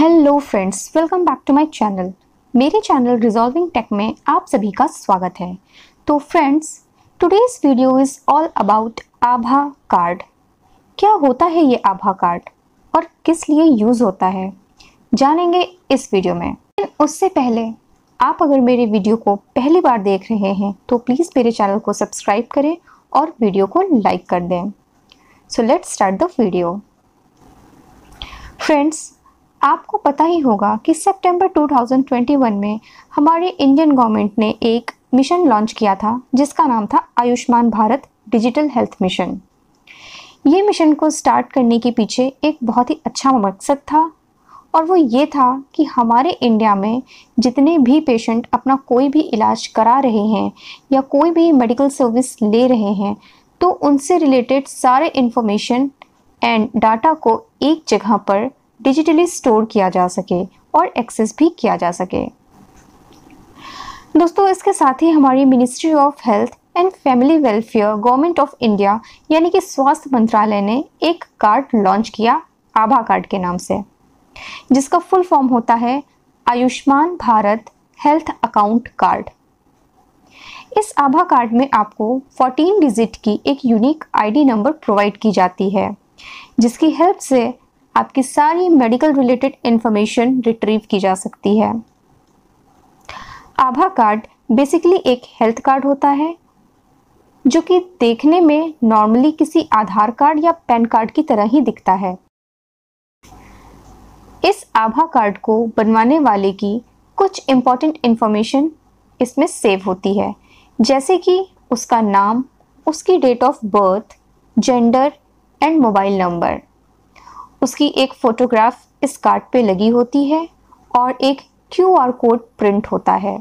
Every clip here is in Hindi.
Hello friends welcome back to my channel मेरे चैनल रिजॉल्विंग टेक में आप सभी का स्वागत है। तो friends today's video is all about Abha card क्या होता है ये आभा कार्ड और किस लिए यूज़ होता है? जानेंगे इस वीडियो में। उससे पहले, आप अगर मेरे वीडियो को पहली बार देख रहे हैं तो प्लीज़ मेरे चैनल को सब्सक्राइब करें और वीडियो को लाइक कर दें। So let's start the video friends आपको पता ही होगा कि सितंबर 2021 में हमारे इंडियन गवर्नमेंट ने एक मिशन लॉन्च किया था, जिसका नाम था Ayushman Bharat digital health mission. ये मिशन को स्टार्ट करने के पीछे एक बहुत ही अच्छा मकसद था, और वो ये था कि हमारे इंडिया में जितने भी पेशेंट अपना कोई भी इलाज करा रहे हैं या कोई भी मेडिकल सर्विस ले रहे हैं तो उनसे रिलेटेड सारे इन्फॉर्मेशन एंड डाटा को एक जगह पर डिजिटली स्टोर किया जा सके और एक्सेस भी किया जा सके। दोस्तों, इसके साथ ही हमारी ministry of health and family welfare government of India यानी कि स्वास्थ्य मंत्रालय ने एक कार्ड लॉन्च किया, आभा कार्ड के नाम से। जिसका फुल फॉर्म होता है Ayushman Bharat health account card. इस आभा कार्ड में आपको 14 डिजिट की एक यूनिक आईडी नंबर प्रोवाइड की जाती है, जिसकी हेल्प से आपकी सारी मेडिकल रिलेटेड इंफॉर्मेशन रिट्रीव की जा सकती है। आभा कार्ड बेसिकली एक हेल्थ कार्ड होता है, जो कि देखने में नॉर्मली किसी आधार कार्ड या पैन कार्ड की तरह ही दिखता है। इस आभा कार्ड को बनवाने वाले की कुछ इंपॉर्टेंट इंफॉर्मेशन इसमें सेव होती है, जैसे कि उसका नाम, उसकी date of birth gender and mobile number उसकी एक फ़ोटोग्राफ इस कार्ड पे लगी होती है और एक क्यू आर कोड प्रिंट होता है,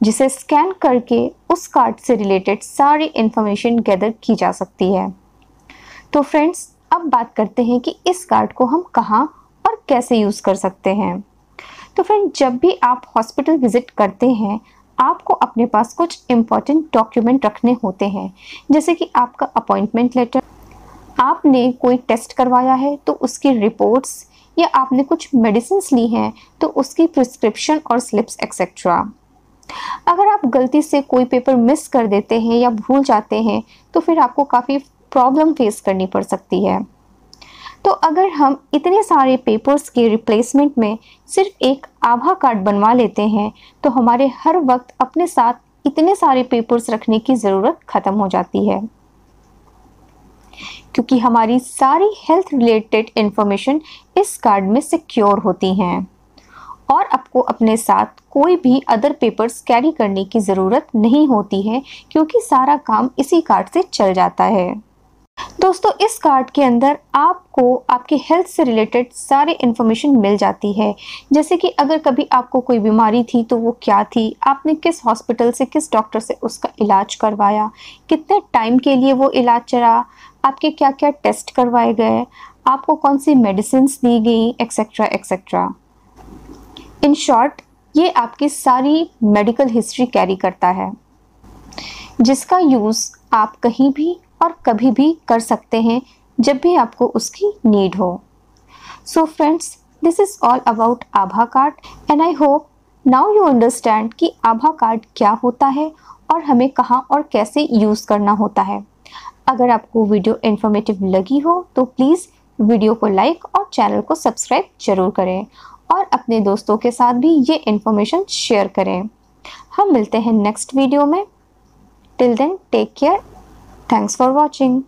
जिसे स्कैन करके उस कार्ड से रिलेटेड सारी इन्फॉर्मेशन गैदर की जा सकती है। तो फ्रेंड्स अब बात करते हैं कि इस कार्ड को हम कहाँ और कैसे यूज़ कर सकते हैं। तो फ्रेंड जब भी आप हॉस्पिटल विज़िट करते हैं, आपको अपने पास कुछ इंपॉर्टेंट डॉक्यूमेंट रखने होते हैं, जैसे कि आपका अपॉइंटमेंट लेटर आपने कोई टेस्ट करवाया है तो उसकी रिपोर्ट्स या आपने कुछ मेडिसिन ली हैं तो उसकी प्रिस्क्रिप्शन और स्लिप्स एक्सेट्रा अगर आप गलती से कोई पेपर मिस कर देते हैं या भूल जाते हैं तो फिर आपको काफ़ी प्रॉब्लम फेस करनी पड़ सकती है। तो अगर हम इतने सारे पेपर्स के रिप्लेसमेंट में सिर्फ़ एक आभा कार्ड बनवा लेते हैं तो हमारे हर वक्त अपने साथ इतने सारे पेपर्स रखने की ज़रूरत ख़त्म हो जाती है। क्योंकि हमारी सारी हेल्थ रिलेटेड इंफॉर्मेशन इस कार्ड में सिक्योर होती हैं। और आपको अपने साथ कोई भी अदर पेपर्स कैरी करने की ज़रूरत नहीं होती है, क्योंकि सारा काम इसी कार्ड से चल जाता है। दोस्तों, इस कार्ड के अंदर आपको आपके हेल्थ से रिलेटेड सारी इन्फॉर्मेशन मिल जाती है। जैसे कि अगर कभी आपको कोई बीमारी थी तो वो क्या थी? आपने किस हॉस्पिटल से, किस डॉक्टर से उसका इलाज करवाया? कितने टाइम के लिए वो इलाज चला? आपके क्या क्या टेस्ट करवाए गए, आपको कौन सी मेडिसिन दी गई एक्सेट्रा एक्सेट्रा इन शॉर्ट ये आपकी सारी मेडिकल हिस्ट्री कैरी करता है, जिसका यूज़ आप कहीं भी और कभी भी कर सकते हैं, जब भी आपको उसकी नीड हो। So friends this is all about Abha card and I hope now you understand कि आभा कार्ड क्या होता है और हमें कहाँ और कैसे यूज़ करना होता है। अगर आपको वीडियो इन्फॉर्मेटिव लगी हो तो प्लीज़ वीडियो को लाइक और चैनल को सब्सक्राइब ज़रूर करें और अपने दोस्तों के साथ भी ये इन्फॉर्मेशन शेयर करें। हम मिलते हैं नेक्स्ट वीडियो में। Till then take care thanks for watching.